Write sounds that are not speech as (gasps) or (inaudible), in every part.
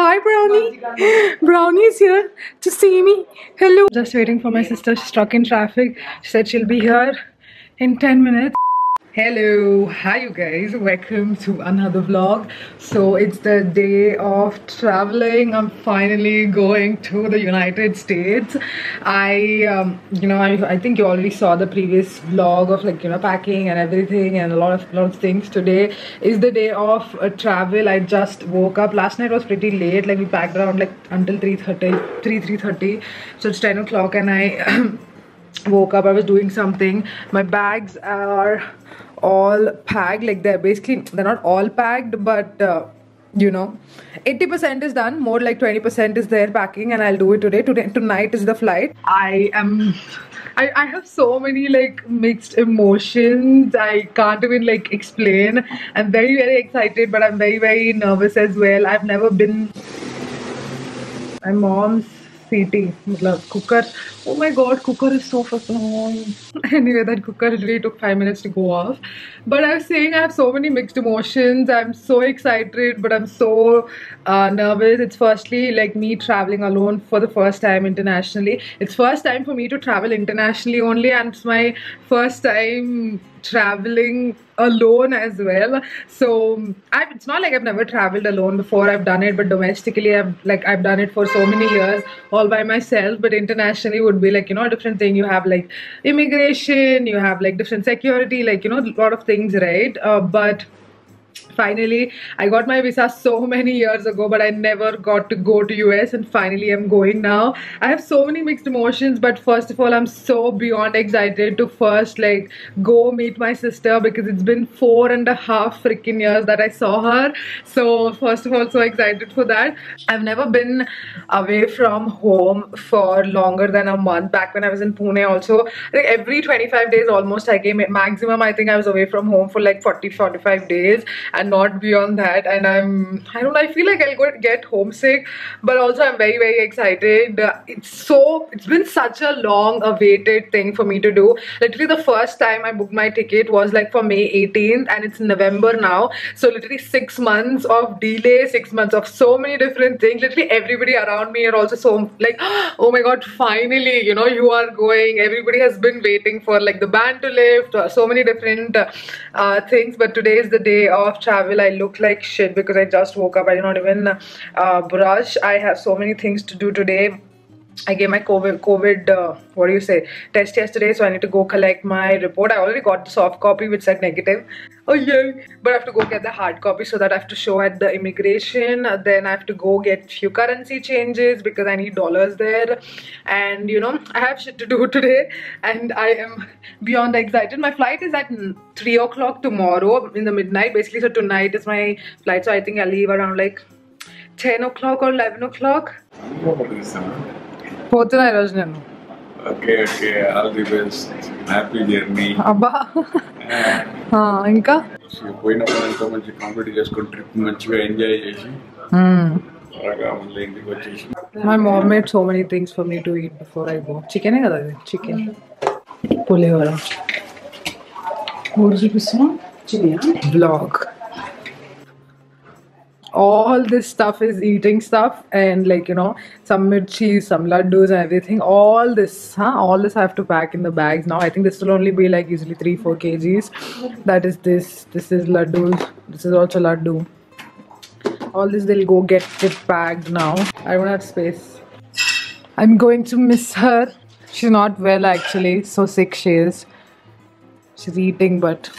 Hi, Brownie. Brownie is here to see me. Hello. Just waiting for my sister. She's stuck in traffic. She said she'll be here in 10 minutes. Hello, hi you guys, welcome to another vlog. So it's the day of traveling. I'm finally going to the United States. I, um, you know, I, I think you already saw the previous vlog of like you know packing and everything and a lot of lot of things. Today is the day of uh, travel. I just woke up. Last night was pretty late. Like we packed around like until 3:30, 3 3:30. So it's 10 o'clock and I. (clears throat) woke up i was doing something my bags are all packed like they're basically they're not all packed but uh, you know 80% is done more like 20% is there packing and i'll do it today today tonight is the flight i am I, I have so many like mixed emotions i can't even like explain i'm very very excited but i'm very very nervous as well i've never been my mom's CT, मतलब cooker. Oh my god, cooker is so fucking (laughs) anyway, that cooker really took five minutes to go off. But I was saying I have so many mixed emotions. I'm so excited, but I'm so uh, nervous. It's firstly like me traveling alone for the first time internationally. It's first time for me to travel internationally only, and it's my first time traveling alone as well so I've, it's not like i've never traveled alone before i've done it but domestically i've like i've done it for so many years all by myself but internationally would be like you know a different thing. You have like immigration you have like different security like you know a lot of things right? Uh, but finally i got my visa so many years ago but i never got to go to us and finally i'm going now. I have so many mixed emotions but first of all i'm so beyond excited to first like go meet my sister because it's been four and a half freaking years that i saw her. So first of all so excited for that. I've never been away from home for longer than a month. Back when i was in pune also like every 25 days almost i came maximum i think i was away from home for like 40 45 days and not beyond that. And i'm i don't know i feel like i'll go get homesick but also i'm very very excited. It's so it's been such a long awaited thing for me to do. Literally the first time i booked my ticket was like for may 18th and it's november now. So literally six months of delay six months of so many different things. Literally everybody around me are also so like (gasps) oh my god finally you know you are going. Everybody has been waiting for like the band to lift uh, so many different uh, things. But today is the day of travel i look like shit because i just woke up. I did not even uh, brush. I have so many things to do today I gave my COVID, COVID uh, what do you say, test yesterday, so I need to go collect my report. I already got the soft copy which said negative. Oh yeah, but I have to go get the hard copy so that I have to show at the immigration. Then I have to go get few currency changes because I need dollars there. And you know, I have shit to do (laughs) today and I am beyond excited. My flight is at 3 o'clock tomorrow in the midnight. Basically, so tonight is my flight. So I think I'll leave around like 10 o'clock or 11 o'clock. పోతున్నా ఈరోజు నేను. Okay okay. All the best happy journey అబ్బా. ఆ, ఇంకా? పోయినప్పుడు ఎంతో మంచి complete చేసుకుని ట్రిప్ మంచిగా ఎంజాయ్ చేసి my mom made so many things for me to eat before I go చికెనే కదా అది చికెన్ పులిహోర. ఊరు చూపిస్తున్నా blog all this stuff is eating stuff and like you know some mirchi some laddus and everything all this huh all this i have to pack in the bags. Now i think this will only be like usually 3 4 kgs. That is this this is laddus this is also laddu. All this they'll go get it packed now. I don't have space. I'm going to miss her. She's not well actually. So sick she is. She's eating but.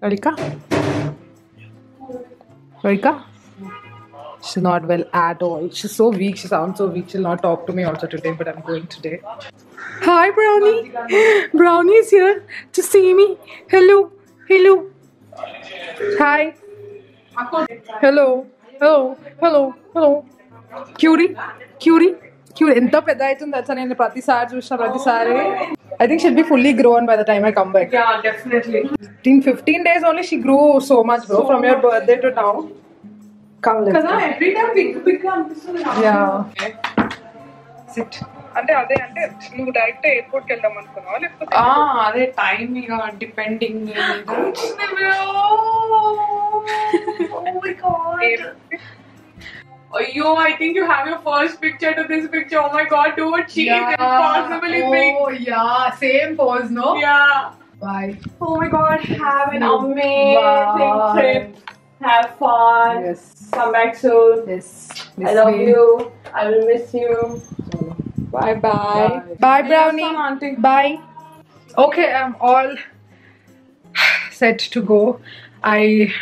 Rika? Rika? She's not well at all. She's so weak. She sounds so weak. She'll not talk to me also today, but I'm going today. Hi, Brownie. Brownie is here to see me. Hello. Hello. Hi. Hello. Hello. Hello. Hello. Cutie. Cutie. Cutie. ఎంత పెద్ద అవుతుంది తెలుసా నేను ప్రతిసారి చూసిన ప్రతిసారి I think షిల్ be fully grown by the time I come back Yeah, definitely. in 15 days only she grew so much bro from your birthday to now come let's Because go. every time big big అనిపిస్తుంది నాకు. yeah Sit. అంటే అదే అంటే నువ్వు direct airport కి వెళ్దాం అనుకున్నావా లేకపోతే ఆ, అదే టైం ఇక depending Oh my god. Oh, yo, I think you have your first picture to this picture. Oh my god, dude, she is impossibly oh, yeah. Same pose, no? big. Yeah. Bye. Oh my god, have an amazing Wow. trip. Have fun. Yes. Come back soon. Yes. I love you. I will miss you. Bye bye. Bye, Brownie. Yes. Bye. Okay, I'm all set to go. I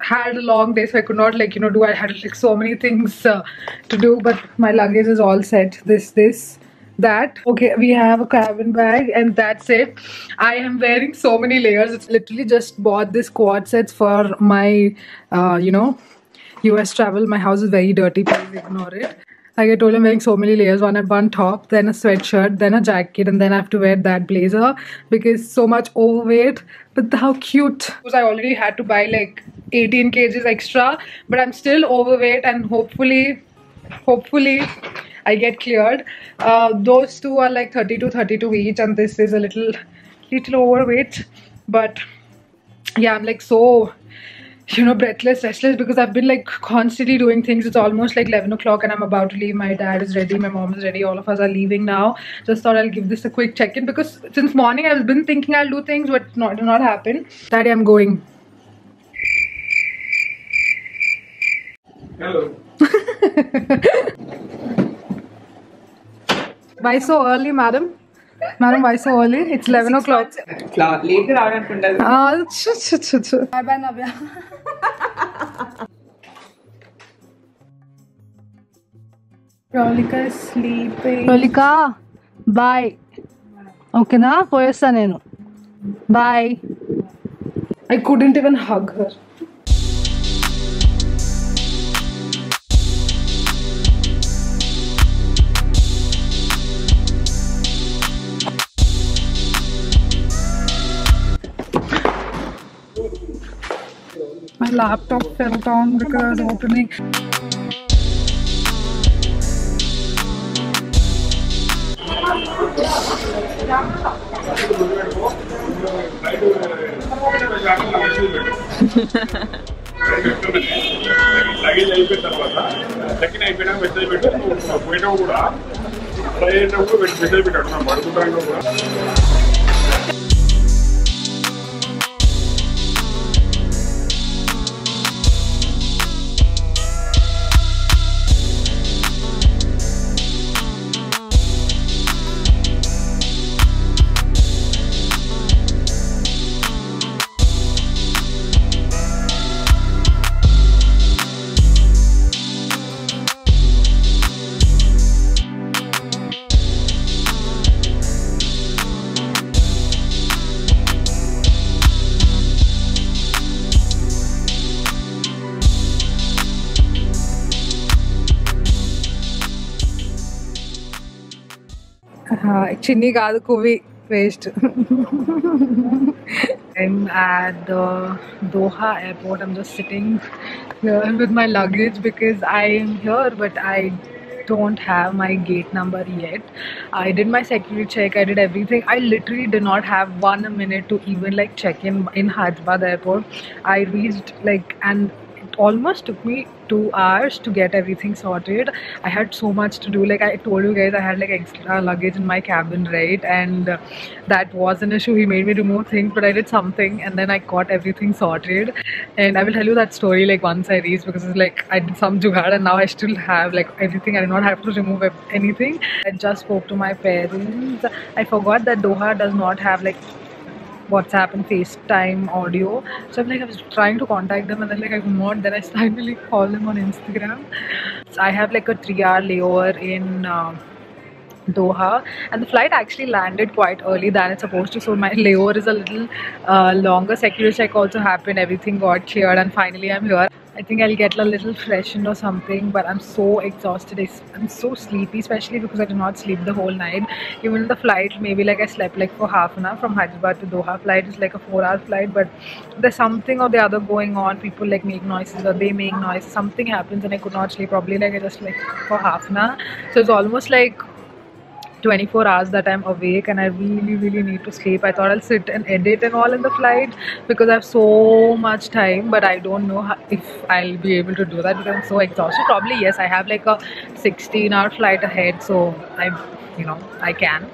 had a long day, so I could not like you know do. I had like so many things uh, to do, but my luggage is all set. This, this, that. Okay, we have a cabin bag, and that's it. I am wearing so many layers. It's literally just bought this quad sets for my, uh, you know, US travel. My house is very dirty. Please ignore it. Like I told you, I'm wearing so many layers. One at one top, then a sweatshirt, then a jacket, and then I have to wear that blazer because so much overweight. But how cute! Because I already had to buy like 18 kgs extra, but I'm still overweight, and hopefully, hopefully, I get cleared. Uh, those two are like 32, 32 each, and this is a little, little overweight. But yeah, I'm like so you know, breathless, restless because I've been like constantly doing things. It's almost like 11 o'clock and I'm about to leave. My dad is ready, my mom is ready, all of us are leaving now. Just thought I'll give this a quick check in because since morning I've been thinking I'll do things but not, did not happen. Daddy, I'm going. Hello. (laughs) Why so early, madam? Madam, why so early? It's 11 o'clock. Late రావాలనుకుంటుంది Ah, ch- ch- ch- ch- Bye bye, Navya. (laughs) Prolika is sleeping. ప్రొలికా bye ఓకేనా పోయేస్తా నేను bye I couldn't even hug her. My laptop fell down because I was opening. Luggage అయిపోయిన తర్వాత check-in అయిపోయినాక message పెట్టి నువ్వు పోయినావు కూడా అలా అయ్యేటప్పుడు మెసేజ్ పెట్టాడు నా పడుకుంటాను కూడా చిన్ని కాదు కువి waste I'm at the Doha airport. I'm just sitting here with my luggage because I am here, but I don't have my gate number yet. I did my security check. I did everything. I literally did not have one minute to even like check in in Hyderabad airport. I reached like and it almost took me two hours to get everything sorted. I had so much to do. Like I told you guys, I had like extra luggage in my cabin, right? And that was an issue. He made me remove things, but I did something, and then I got everything sorted. And I will tell you that story like once I reach because it's like I did some jugaad, and now I still have like everything. I did not have to remove anything. I just spoke to my parents. I forgot that Doha does not have like WhatsApp and FaceTime audio. So I'm like, I was trying to contact them and then like I could not. Then I finally (laughs) called them on Instagram. So I have like a three hour layover in uh, Doha and the flight actually landed quite early than it's supposed to. So my (laughs) layover is a little uh, longer. Security check also happened. Everything got cleared and finally I'm here. I think I'll get a little freshened or something, but I'm so exhausted. I'm so sleepy, especially because I did not sleep the whole night. Even the flight, maybe like I slept like for half an hour from Hyderabad to Doha. Flight is like a four-hour flight, but there's something or the other going on. People like make noises or they make noise. Something happens and I could not sleep. Probably like I just like for half an hour. So it's almost like 24 hours that I'm awake and I really, really need to sleep. I thought I'll sit and edit and all in the flight because I have so much time, but I don't know how, if I'll be able to do that because I'm so exhausted. Probably yes, I have like a 16 hour flight ahead, so I'm, you know, I can.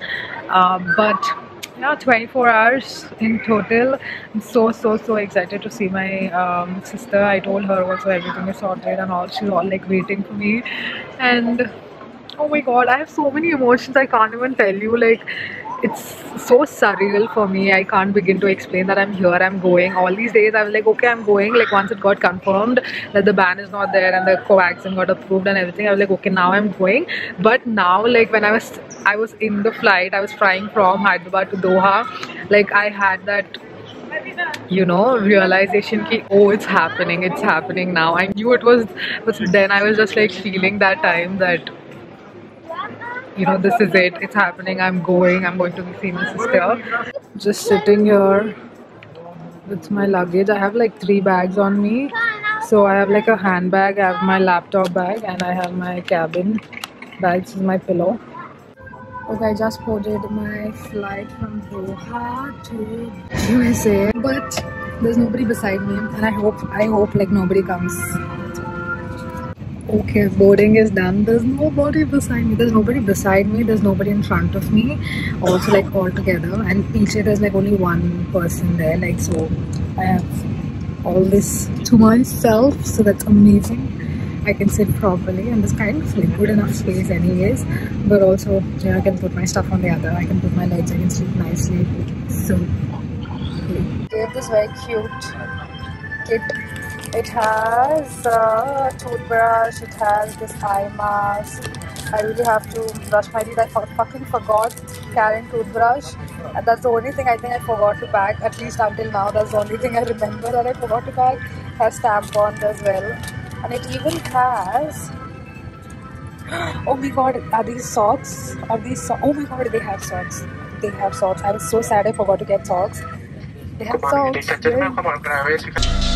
Um, but yeah 24 hours in total i'm so so so excited to see my um, sister i told her also everything is sorted and all she's all like waiting for me and oh my god i have so many emotions i can't even tell you like it's so surreal for me i can't begin to explain that i'm here i'm going. All these days i was like okay i'm going like once it got confirmed that the ban is not there and the covaxin got approved and everything i was like okay now i'm going. But now like when i was i was in the flight i was flying from hyderabad to doha like i had that you know realization ki, oh it's happening it's happening now. I knew it was but then i was just like feeling that time that you know this is it. It's happening. I'm going. I'm going to see my sister just sitting here with my luggage. I have like three bags on me. So i have like a handbag. I have my laptop bag and i have my cabin bag. This is my pillow. Okay, I just boarded my flight from Doha to USA, but there's nobody beside me, and I hope I hope like nobody comes. Okay, boarding is done. There's nobody beside me. There's nobody beside me. There's nobody in front of me. Also, like all together, and each there's like only one person there. Like so, I have all this to myself. So that's amazing. I can sit properly and there's kind of like good enough space anyways but also yeah, I can put my stuff on the other I can put my legs I can sleep nicely so they have this very cute kit it has a toothbrush it has this eye mask. I really have to brush my teeth. I fucking forgot carrying toothbrush. And that's the only thing I think I forgot to pack at least until now. That's the only thing I remember that I forgot to pack. Has tampons as well. And it even has (gasps) oh my god are these socks? Are these so oh my god they have socks. They have socks. I was so sad i forgot to get socks. They have socks.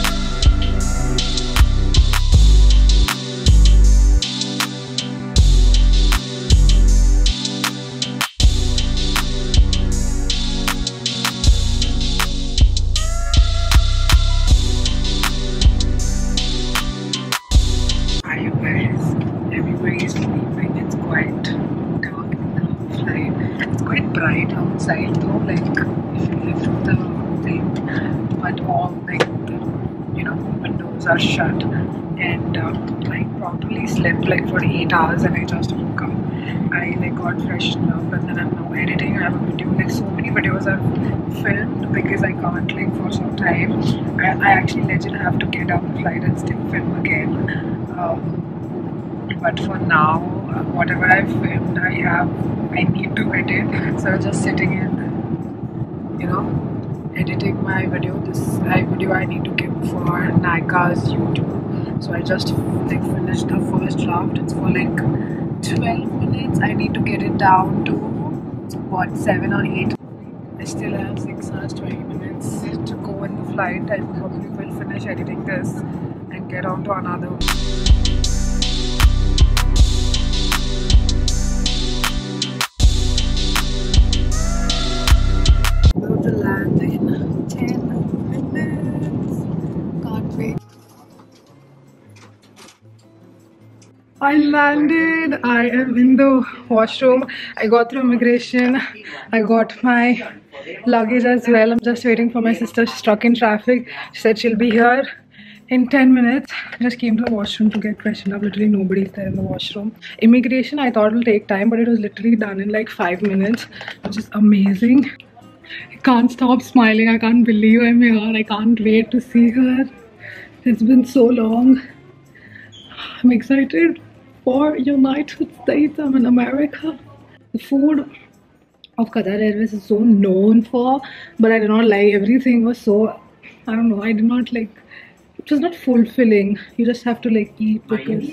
Outside though, like if you lift the thing, but all like the you know windows are shut. And um, I probably slept like for eight hours, and I just woke up. I like got freshened up, and then I'm now editing. I have a video, like so many videos I've filmed because I can't like for some time. I, I actually legit have to get on the flight and still film again. Um, but for now, whatever I've filmed, I have, I need to edit. So I'm just sitting in, you know, editing my video. This I video I need to give for Nika's YouTube. So I just like finished the first draft. It's for like 12 minutes. I need to get it down to what seven or eight. I still have six hours, 20 minutes to go in the flight. I probably will finish editing this and get on to another. 10 minutes. Can't. I landed. I am in the washroom. I got through immigration. I got my luggage as well. I'm just waiting for my sister. She's stuck in traffic. She said she'll be here in 10 minutes. I just came to the washroom to get freshened up. Literally nobody's there in the washroom. Immigration I thought it'll take time, but it was literally done in like 5 minutes, which is amazing. I can't stop smiling. I can't believe I'm here. I can't wait to see her. It's been so long. I'm excited for United States. I'm in America. The food of Qatar Airways is so known for, but I did not like everything was so I don't know, I did not like it was not fulfilling. You just have to like eat because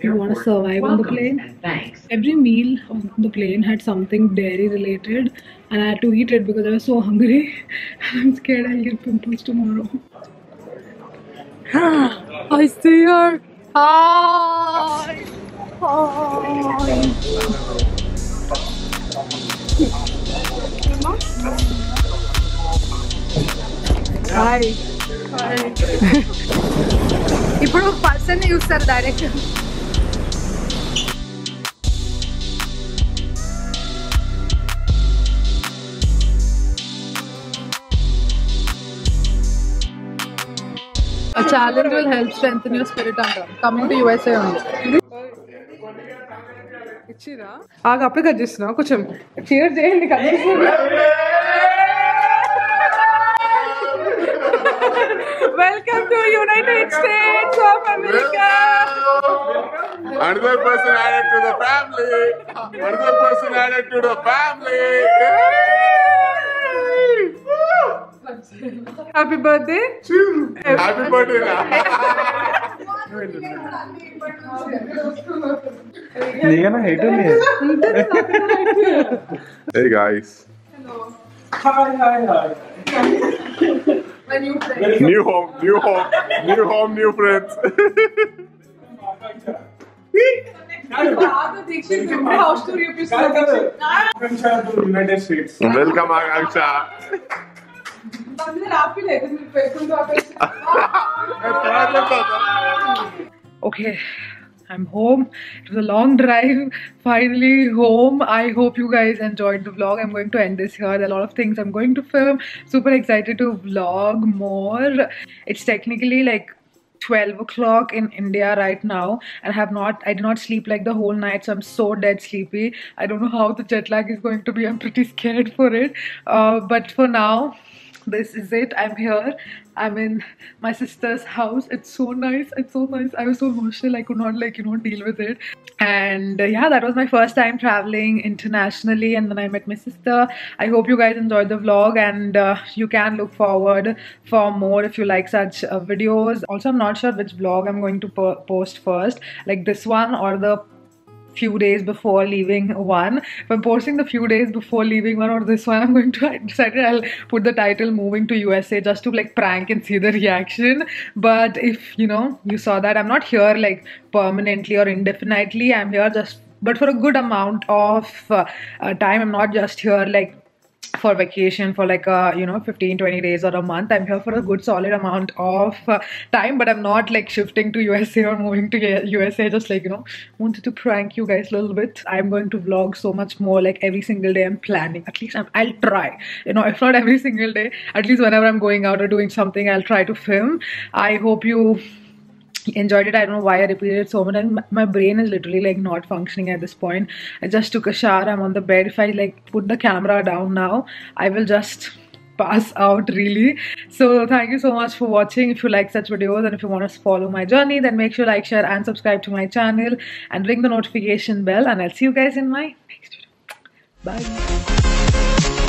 you want to survive on the plane. Thanks. Every meal on the plane had something dairy related, and I had to eat it because I was so hungry. (laughs) I'm scared I'll get pimples tomorrow. (gasps) I see her. Hi. Hi. Hi ఇప్పుడు person చూస్తారు direct A challenge will help strengthen your spirit అంటారు coming to USA ఉంది ఇచ్చిరా ఆగ అప్పుడే cut చేస్తున్నా కొంచెం cheer చేయండి cut Welcome to United Welcome States of America. Another person added to the family. Another person added to the family. Happy birthday. Chew. Happy birthday. Hey guys. Hello. Hi hi hi new friend. New home, new home, new home, new friends. Welcome, States. Welcome, Akanksha. okay. I'm home. It was a long drive. Finally home. I hope you guys enjoyed the vlog. I'm going to end this here. There are a lot of things I'm going to film. Super excited to vlog more. It's technically like 12 o'clock in India right now and have not I did not sleep like the whole night so I'm so dead sleepy I don't know how the jet lag is going to be I'm pretty scared for it uh, but for now this is it. I'm here. I'm in my sister's house. It's so nice. It's so nice. I was so emotional. I could not like you know deal with it. And uh, yeah that was my first time traveling internationally. And then i met my sister. I hope you guys enjoyed the vlog. And uh, you can look forward for more if you like such uh, videos. Also i'm not sure which vlog i'm going to po- post first. Like this one or the few days before leaving one. If I'm posting the few days before leaving one or this one, I'm going to I decided I'll put the title moving to USA just to like prank and see the reaction. But if you know you saw that, I'm not here like permanently or indefinitely. I'm here just but for a good amount of uh, uh, time. I'm not just here like for vacation for like a you know 15 20 days or a month. I'm here for a good solid amount of uh, time but i'm not like shifting to usa or moving to usa just like you know wanted to prank you guys a little bit. I'm going to vlog so much more like every single day i'm planning. At least I'm, i'll try. You know if not every single day at least whenever i'm going out or doing something i'll try to film. I hope you enjoyed it. I don't know why I repeated it so much. And my brain is literally like not functioning at this point. I just took a shower. I'm on the bed. If I like put the camera down now, I will just pass out really so thank you so much for watching if you like such videos and if you want to follow my journey then make sure like share and subscribe to my channel and ring the notification bell and i'll see you guys in my next video bye